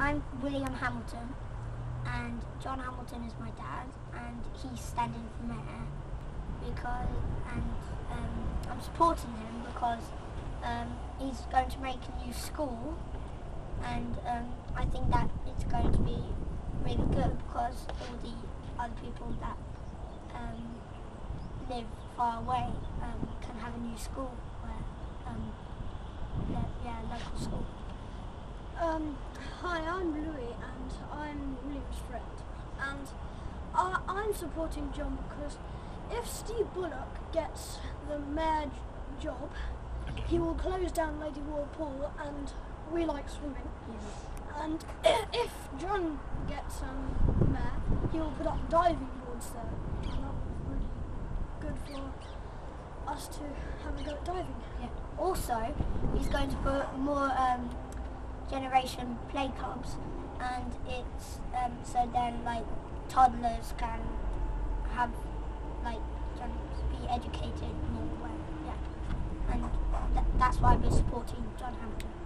I'm William Hamilton, and John Hamilton is my dad, and he's standing for mayor because, and um, I'm supporting him because um, he's going to make a new school, and um, I think that it's going to be really good because all the other people that um, live far away um, can have a new school where, um, yeah, yeah, local school. Hi, I'm Louis and I'm William's friend. And I, I'm supporting John because if Steve Bullock gets the mayor job, he will close down Ladywell Pool and we like swimming. And if John gets um, mayor, he will put up diving boards there. And that will be really good for us to have a go at diving. Yeah. Also, he's going to put more um, generation play clubs, and it's um, so then like toddlers can have like can be educated more. Well, yeah, and th- that's why we're supporting John Hamilton.